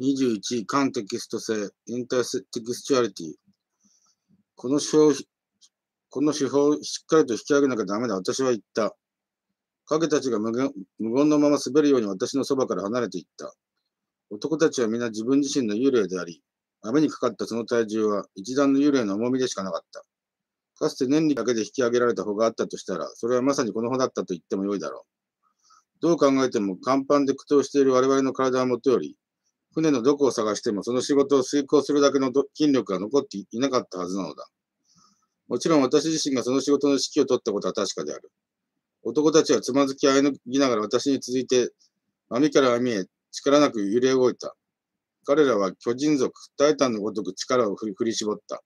21、間テキスト性、 Intertextuality。この主帆、この主帆をしっかりと引き上げなきゃダメだ。私は言った。影たちが無言無言のまま滑るように私のそばから離れていった。男たちは皆自分自身の幽霊であり、雨にかかったその体重は一団の幽霊の重みでしかなかった。かつて念力だけで引き上げられた帆があったとしたら、それはまさにこの帆だったと言ってもよいだろう。どう考えても、甲板で苦闘している我々の体はもとより、船のどこを探してもその仕事を遂行するだけの筋力が残っていなかったはずなのだ。もちろん私自身がその仕事の指揮を取ったことは確かである。男たちはつまずきあえぎながら私に続いて網から網へ力なく揺れ動いた。彼らは巨人族、タイタンのごとく力を振り絞った。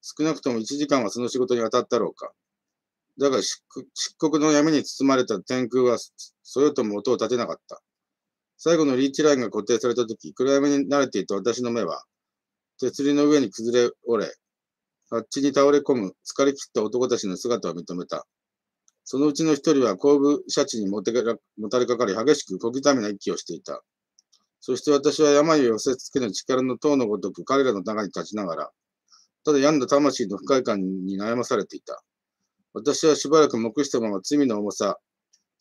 少なくとも1時間はその仕事に当たったろうか。だが漆黒の闇に包まれた天空はそよとも音を立てなかった。最後のリーチラインが固定されたとき、暗闇に慣れていた私の目は、鉄輪の上に崩れ折れ、ハッチに倒れ込む疲れ切った男たちの姿を認めた。そのうちの一人は後部シャチにもたれかかり、激しく小刻みな息をしていた。そして私は病を寄せつけぬ力の塔のごとく彼らの中に立ちながら、ただ病んだ魂の不快感に悩まされていた。私はしばらく黙したまま罪の重さ、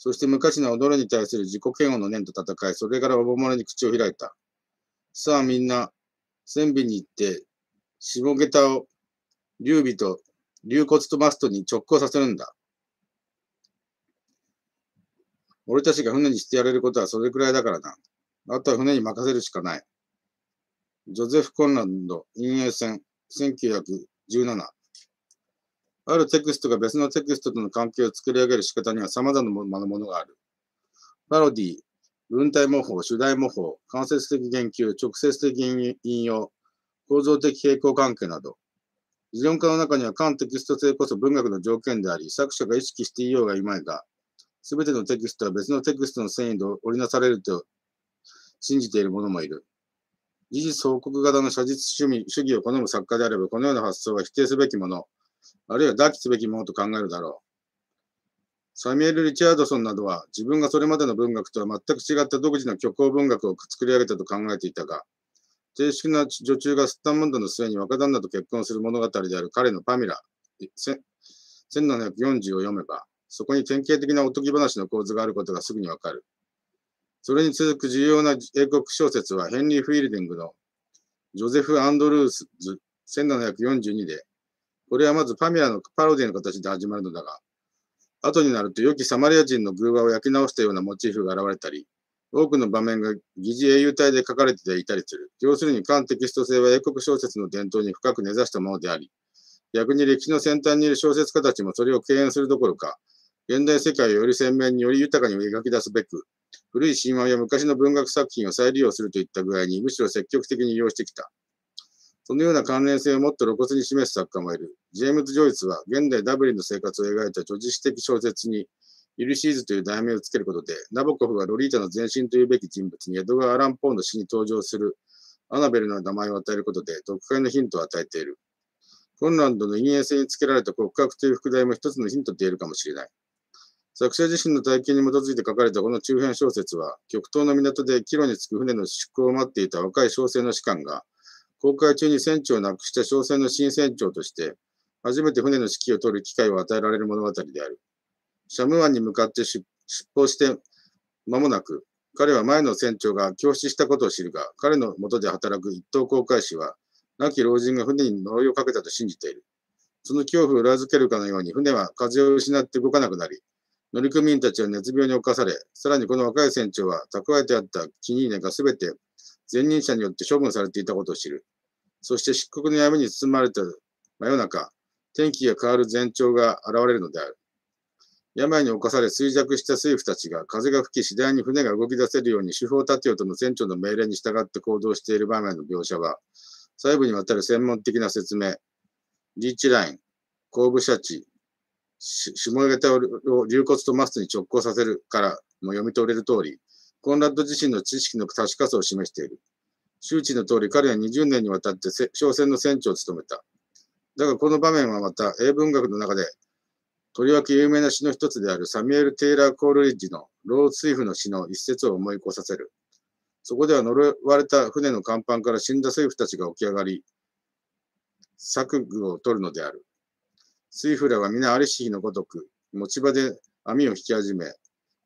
そして無価値な踊りに対する自己嫌悪の念と戦い、それからおぼもれに口を開いた。さあみんな、船尾に行って、下下駄を劉備と竜骨とマストに直行させるんだ。俺たちが船にしてやれることはそれくらいだからな。あとは船に任せるしかない。ジョゼフ・コンランド、陰影戦、1917。あるテクストが別のテクストとの関係を作り上げる仕方には様々なものがある。パロディ、文体模倣、主題模倣、間接的言及、直接的引用、構造的平行関係など。理論家の中には間テキスト性こそ文学の条件であり、作者が意識していようがいまいが、すべてのテキストは別のテキストの繊維で織りなされると信じている者もいる。事実報告型の写実主義を好む作家であれば、このような発想は否定すべきもの、あるいは妥すべきものと考えるだろう。サミュエル・リチャードソンなどは自分がそれまでの文学とは全く違った独自の虚構文学を作り上げたと考えていたが、正式な女中がスッタンムンドの末に若旦那と結婚する物語である彼のパミラ、1740を読めば、そこに典型的なおとぎ話の構図があることがすぐにわかる。それに続く重要な英国小説はヘンリー・フィールディングのジョゼフ・アンドルースズ1742で、これはまずパミラのパロディの形で始まるのだが、後になると良きサマリア人の偶話を焼き直したようなモチーフが現れたり、多くの場面が疑似英雄体で書かれていたりする。要するに、間テキスト性は英国小説の伝統に深く根ざしたものであり、逆に歴史の先端にいる小説家たちもそれを敬遠するどころか、現代世界をより鮮明により豊かに描き出すべく、古い神話や昔の文学作品を再利用するといった具合に、むしろ積極的に利用してきた。そのような関連性をもっと露骨に示す作家もいる。ジェームズ・ジョイスは、現代ダブリンの生活を描いた叙事詩的小説に、ユリシーズという題名をつけることで、ナボコフがロリータの前身というべき人物に、エドガー・アラン・ポーの詩に登場するアナベルの名前を与えることで、読解のヒントを与えている。コンランドの陰影性につけられた告白という副題も一つのヒントと言えるかもしれない。作者自身の体験に基づいて書かれたこの中編小説は、極東の港で帰路に着く船の出港を待っていた若い商船の士官が、航海中に船長を亡くした商船の新船長として、初めて船の指揮を取る機会を与えられる物語である。シャム湾に向かって出港して間もなく、彼は前の船長が教師したことを知るが、彼の下で働く一等航海士は、亡き老人が船に呪いをかけたと信じている。その恐怖を裏付けるかのように、船は風を失って動かなくなり、乗組員たちは熱病に侵され、さらにこの若い船長は蓄えてあったキニーネがすべて前任者によって処分されていたことを知る。そして漆黒の闇に包まれた真夜中、天気が変わる前兆が現れるのである。病に侵され衰弱した水夫たちが風が吹き次第に船が動き出せるように手法立てようとの船長の命令に従って行動している場面の描写は、細部にわたる専門的な説明、リーチライン、後部シャチ、下ネタを流骨とマストに直行させるからも読み取れる通り、コンラッド自身の知識の確かさを示している。周知の通り、彼は20年にわたって商船の船長を務めた。だがこの場面はまた英文学の中で、とりわけ有名な詩の一つであるサミュエル・テイラー・コールリッジのローツイフの詩の一節を思い起こさせる。そこでは呪われた船の甲板から死んだ政府たちが起き上がり、策具を取るのである。水夫らは皆ありし日のごとく、持ち場で網を引き始め、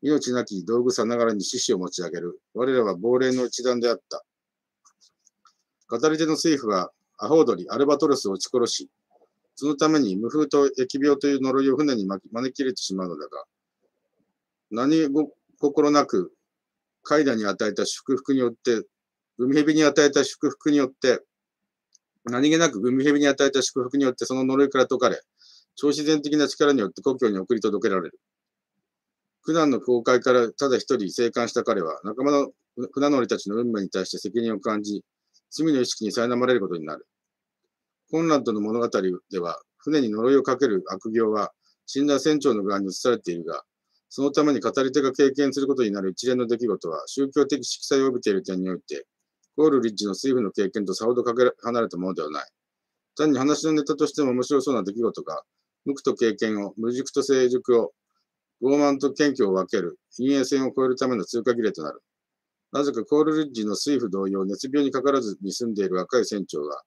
命なき道具さながらに獅子を持ち上げる。我らは亡霊の一団であった。語り手の水夫は、アホウドリ、アルバトロスを撃ち殺し、そのために無風と疫病という呪いを船に招き入れてしまうのだが、何心なく、カイダに与えた祝福によって、海蛇に与えた祝福によって、何気なく海蛇に与えた祝福によってその呪いから解かれ、超自然的な力によって故郷に送り届けられる。苦難の公開からただ一人生還した彼は、仲間の船乗りたちの運命に対して責任を感じ、罪の意識に苛まれることになる。コンラッドの物語では、船に呪いをかける悪行は、死んだ船長の側に移されているが、そのために語り手が経験することになる一連の出来事は、宗教的色彩を帯びている点において、コールリッジの水分の経験とさほどかけ離れたものではない。単に話のネタとしても面白そうな出来事が、無垢と経験を、無軸と成熟を、傲慢と謙虚を分ける、陰影線を超えるための通過儀礼となる。なぜかコールリッジの水夫同様、熱病にかからずに住んでいる若い船長は、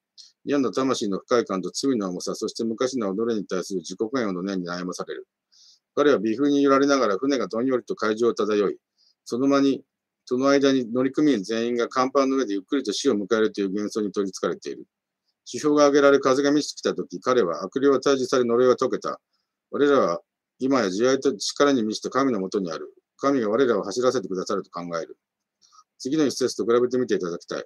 病んだ魂の不快感と罪の重さ、そして昔の踊れに対する自己嫌悪の念に悩まされる。彼は微風に揺られながら船がどんよりと海上を漂い、その間に、その間に乗組員全員が甲板の上でゆっくりと死を迎えるという幻想に取り憑かれている。指標が上げられ風が満ちてきたとき、彼は悪霊は退治され呪いは解けた。我らは今や慈愛と力に満ちた神のもとにある。神が我らを走らせてくださると考える。次の一節と比べてみていただきたい。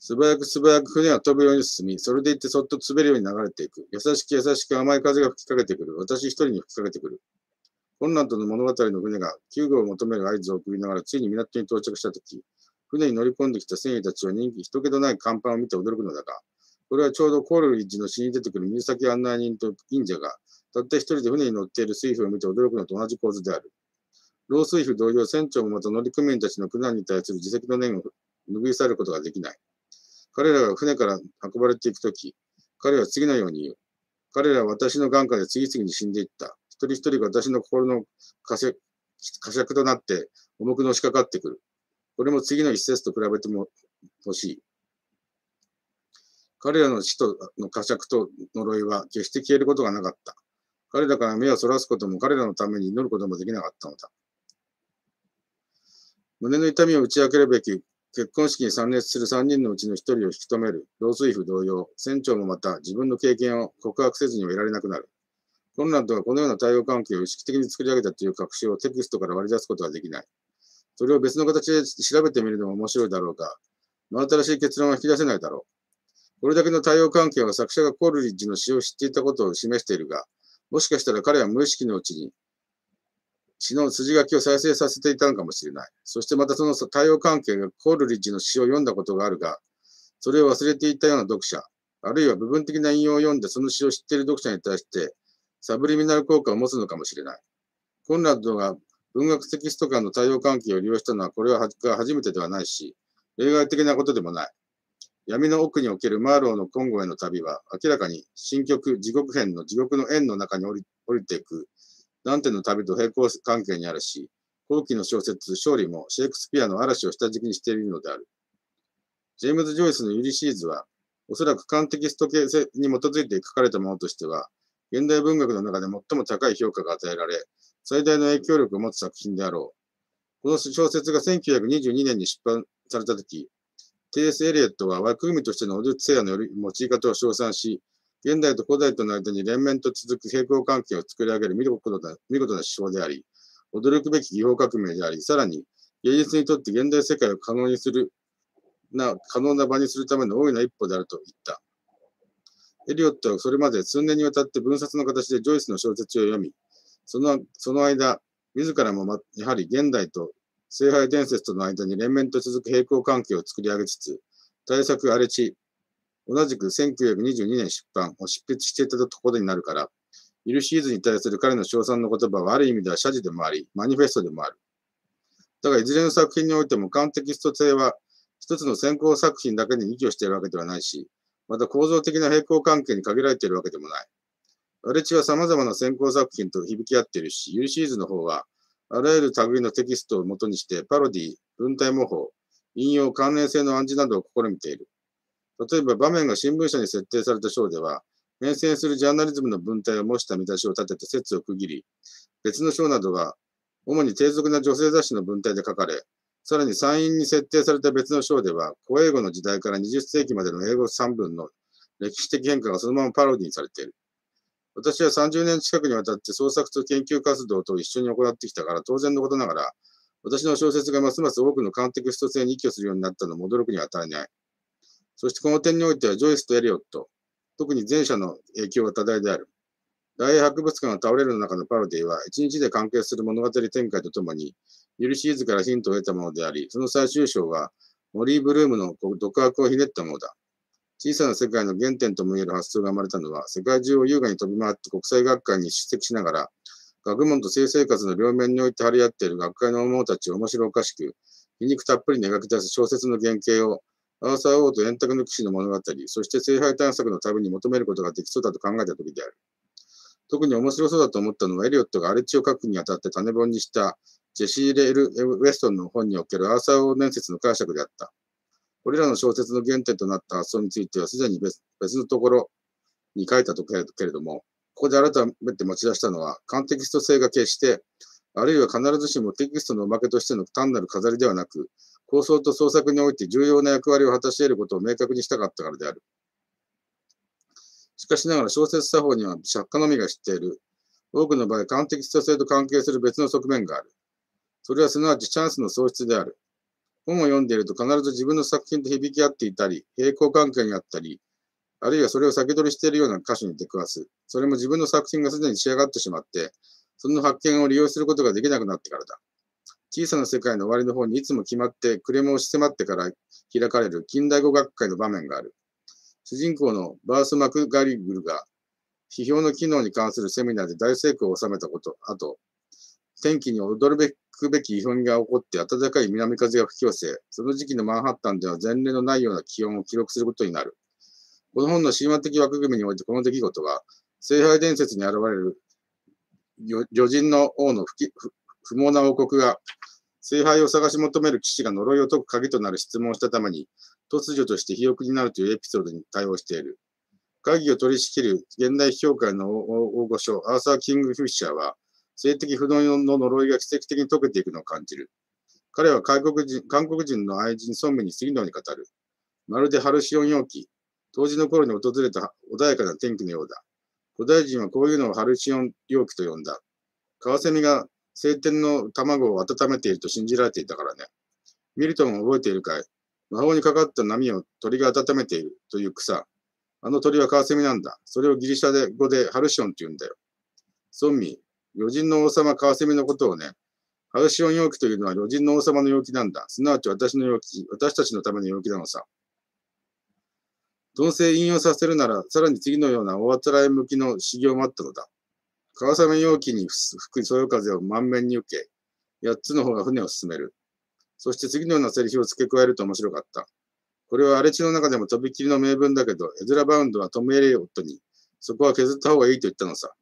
素早く素早く船は飛ぶように進み、それでいってそっと滑るように流れていく。優しく優しく甘い風が吹きかけてくる。私一人に吹きかけてくる。混乱との物語の船が救護を求める合図を送りながら、ついに港に到着したとき、船に乗り込んできた船員たちは人気人気のない甲板を見て驚くのだが、これはちょうどコールリッジの死に出てくる水先案内人と忍者が、たった一人で船に乗っている水夫を見て驚くのと同じ構図である。老水夫同様、船長もまた乗組員たちの苦難に対する自責の念を拭い去ることができない。彼らが船から運ばれていくとき、彼は次のように言う。彼らは私の眼下で次々に死んでいった。一人一人が私の心の呵責となって重くのしかかってくる。これも次の一節と比べても欲しい。彼らの死との呵責と呪いは決して消えることがなかった。彼らから目をそらすことも彼らのために祈ることもできなかったのだ。胸の痛みを打ち明けるべき結婚式に参列する3人のうちの1人を引き止める老衰婦同様、船長もまた自分の経験を告白せずにはいられなくなる。コンラッドがこのような対応関係を意識的に作り上げたという確証をテキストから割り出すことはできない。それを別の形で調べてみるのも面白いだろうが、真新しい結論は引き出せないだろう。これだけの対応関係は作者がコールリッジの詩を知っていたことを示しているが、もしかしたら彼は無意識のうちに詩の筋書きを再生させていたのかもしれない。そしてまたその対応関係がコールリッジの詩を読んだことがあるが、それを忘れていたような読者、あるいは部分的な引用を読んでその詩を知っている読者に対して、サブリミナル効果を持つのかもしれない。コンラッドが文学テキスト間の対応関係を利用したのはこれは初めてではないし、例外的なことでもない。闇の奥におけるマーローのコンゴへの旅は、明らかに新曲地獄編の地獄の円の中に降り降りていくダンテの旅と並行関係にあるし、後期の小説、勝利もシェイクスピアの嵐を下敷きにしているのである。ジェームズ・ジョイスのユリシーズは、おそらくカンテキスト形に基づいて書かれたものとしては、現代文学の中で最も高い評価が与えられ、最大の影響力を持つ作品であろう。この小説が1922年に出版されたとき、テース・エリエットは枠組みとしてのオデュッセアのより用い方を称賛し、現代と古代との間に連綿と続く平行関係を作り上げる見事な見事な思想であり、驚くべき技法革命であり、さらに芸術にとって現代世界を可能にするな、可能な場にするための大いな一歩であると言った。エリオットはそれまで数年にわたって分冊の形でジョイスの小説を読み、そのその間、自らも、ま、やはり現代と聖杯伝説との間に連綿と続く平行関係を作り上げつつ、対策荒れ地、同じく1922年出版を執筆していたところになるから、イルシーズに対する彼の称賛の言葉はある意味では謝辞でもあり、マニフェストでもある。だが、いずれの作品においても、カンテキスト性は一つの先行作品だけに依拠しているわけではないし、また構造的な並行関係に限られているわけでもない。アレチは様々な先行作品と響き合っているし、ユーシーズの方は、あらゆる類のテキストを元にして、パロディ、文体模倣、引用、関連性の暗示などを試みている。例えば、場面が新聞社に設定された章では、変遷するジャーナリズムの文体を模した見出しを立てて説を区切り、別の章などは、主に低俗な女性雑誌の文体で書かれ、さらに参院に設定された別の章では、古英語の時代から20世紀までの英語3文の歴史的変化がそのままパロディにされている。私は30年近くにわたって創作と研究活動と一緒に行ってきたから当然のことながら、私の小説がますます多くのカンテクスト性に依拠するようになったのも驚くには与えない。そしてこの点においてはジョイスとエリオット、特に前者の影響が多大である。大英博物館が倒れる中のパロディは、一日で関係する物語展開とともに、ユリシーズからヒントを得たものであり、その最終章は、モリー・ブルームの独白をひねったものだ。小さな世界の原点ともいえる発想が生まれたのは、世界中を優雅に飛び回って国際学会に出席しながら、学問と性生活の両面において張り合っている学会の者たちを面白おかしく、皮肉たっぷりに描き出す小説の原型を、アーサー王と円卓の騎士の物語、そして聖杯探索の旅に求めることができそうだと考えた時である。特に面白そうだと思ったのは、エリオットが荒地を書くにあたって種本にしたジェシー・レール・ウェストンの本におけるアーサー王伝説の解釈であった。これらの小説の原点となった発想については、すでに別別のところに書いたとけれども、ここで改めて持ち出したのは、カンテキスト性が決して、あるいは必ずしもテキストのおまけとしての単なる飾りではなく、構想と創作において重要な役割を果たし得ることを明確にしたかったからである。しかしながら小説作法には作家のみが知っている。多くの場合、完璧スト性と関係する別の側面がある。それはすなわちチャンスの喪失である。本を読んでいると必ず自分の作品と響き合っていたり、平行関係にあったり、あるいはそれを先取りしているような箇所に出くわす。それも自分の作品がすでに仕上がってしまって、その発見を利用することができなくなってからだ。小さな世界の終わりの方にいつも決まってクレームをし迫ってから開かれる近代語学会の場面がある。主人公のバース・マクガリグルが、批評の機能に関するセミナーで大成功を収めたこと、あと、天気に驚くべき異変が起こって暖かい南風が吹き寄せ、その時期のマンハッタンでは前例のないような気温を記録することになる。この本の神話的枠組みにおいてこの出来事は、聖杯伝説に現れる魚人の王の吹き不毛な王国が、聖杯を探し求める騎士が呪いを解く鍵となる質問をしたために、突如として肥沃になるというエピソードに対応している。会議を取り仕切る現代評会の大御所、アーサー・キング・フィッシャーは、性的不動の呪いが奇跡的に解けていくのを感じる。彼は韓国人韓国人の愛人、ソンミに次のように語る。まるでハルシオン容器。当時の頃に訪れた穏やかな天気のようだ。古代人はこういうのをハルシオン容器と呼んだ。カワセミが晴天の卵を温めていると信じられていたからね。ミルトンを覚えているかい？魔法にかかった波を鳥が温めているという草。あの鳥はカワセミなんだ。それをギリシャで語でハルシオンって言うんだよ。ソンミ、余人の王様カワセミのことをね、ハルシオン容器というのは余人の王様の容器なんだ。すなわち私の容器、私たちのための容器なのさ。同性引用させるなら、さらに次のような大あつらい向きの修行もあったのだ。川雨容器に吹くそよ風を満面に受け、八つの方が船を進める。そして次のようなセリフを付け加えると面白かった。これは荒れ地の中でもとびきりの名文だけど、エズラ・バウンドはトム・エリオットに、そこは削った方がいいと言ったのさ。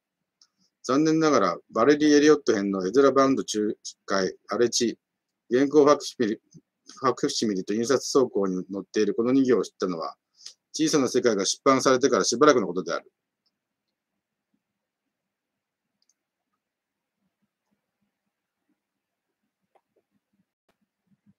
残念ながら、バレリー・エリオット編のエズラ・バウンド中会、荒れ地、原稿ファクシミリ、ファクシミリと印刷走行に載っているこの2行を知ったのは、小さな世界が出版されてからしばらくのことである。